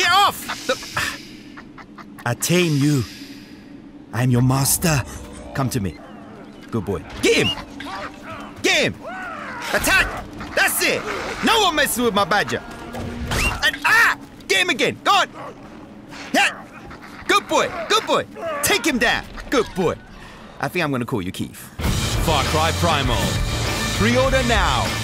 Get off! I tame you. I am your master. Come to me. Good boy. Get him! Get him! Attack! That's it! No one messes with my badger. And ah! Get him again! Go on! Yeah! Good boy! Good boy! Take him down! Good boy. I think I'm gonna call you Keith. Far Cry Primal. Pre-order now.